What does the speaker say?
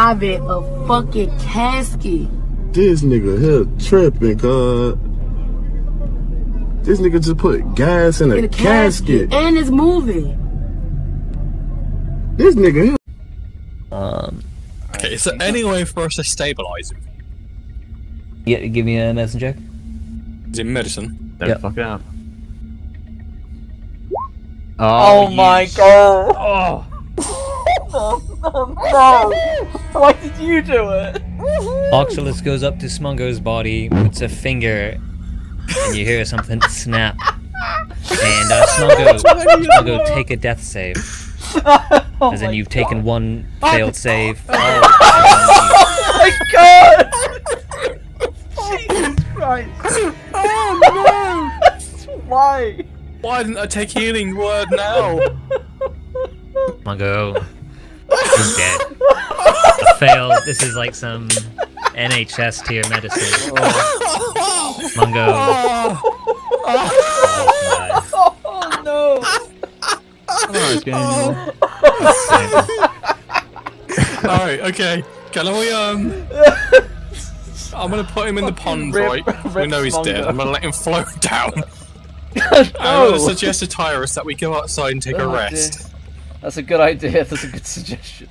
private a fucking casket. This nigga here tripping, God. This nigga just put gas in a, In a casket. casket. And it's moving. This nigga here. Um, Okay, is there any way for us to stabilize him? yeah, give me a medicine check. Is it medicine? Don't Yep. fuck it up. Oh, you my god! Oh. No! Why did you do it? Oxalus goes up to Smungo's body, puts a finger, and you hear something snap. And uh, Smungo, Smungo, take a death save. Oh As in, you've taken one failed save. Oh my god! Jesus Christ! Oh no! Why? Why didn't I take healing word now? Smungo is dead. A fail. This is like some NHS tier medicine. Smungo. Oh, Oh no! Oh, it's going Alright, okay. Can we, um... I'm gonna put him in the pond, rip- right? we know he's dead. I'm gonna let him float down. I'm gonna suggest to Tyrus that we go outside and take a Oh, rest. dear. That's a good idea. That's a good suggestion.